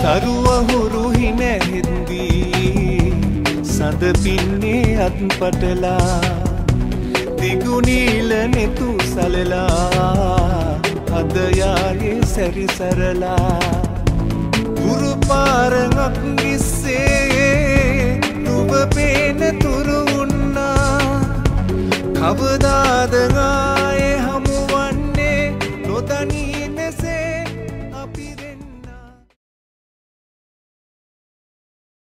තරුවහුරුහි නැහෙද්දී සඳ පින්නේ අත් පටලා දිගුණීල නෙතු සලලා අදයායේ සැරිසරලා ගුරු පාරඟක් නිස්සේ නුබ පේන තුරු උන්නා කවදාදගාය හමුවන්නේ නොදනී